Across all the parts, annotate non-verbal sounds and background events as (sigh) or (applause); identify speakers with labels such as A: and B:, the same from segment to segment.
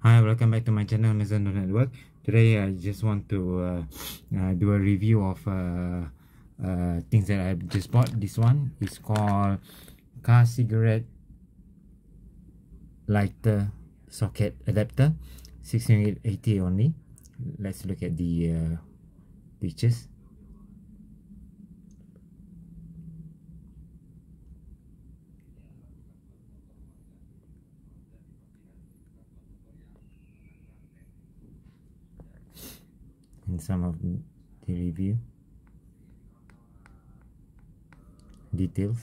A: Hi, welcome back to my channel Maison D'or Network. Today I just want to uh, uh, do a review of uh, uh, things that I just bought. This one is called car cigarette lighter socket adapter, 680 only. Let's look at the uh, pictures. Some of the review details.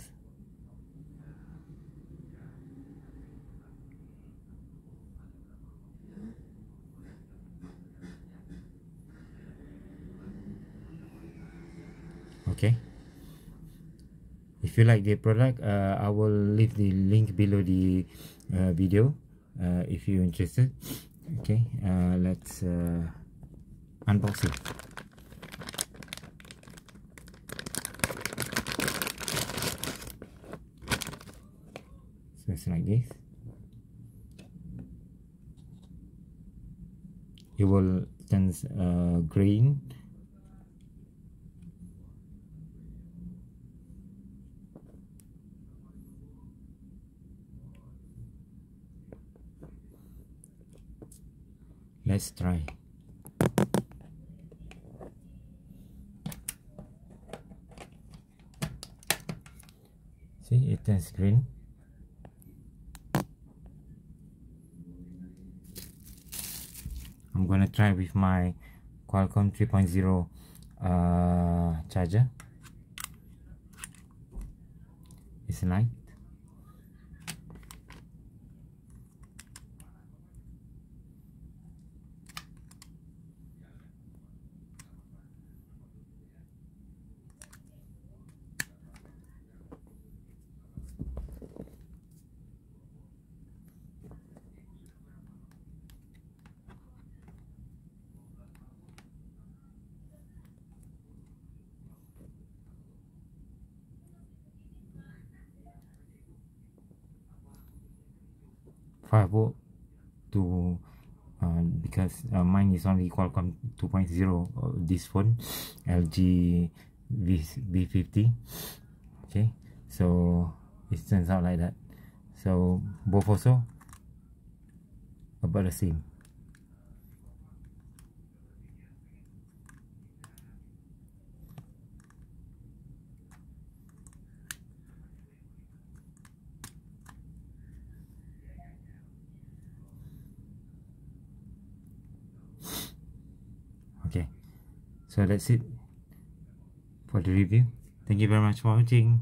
A: Okay. If you like the product uh, I will leave the link below the uh, video uh, if you're interested. Okay uh, let's unboxing so it's like this. It will turn uh, green. Let's try see it turns green. I'm gonna try with my Qualcomm 3.0 uh, charger. It's light five volt to uh, because uh, mine is only Qualcomm 2.0 uh, this phone (sniffs) LG V V50 okay so it turns out like that. So both also about the same okay. So that's it for the review. Thank you very much for watching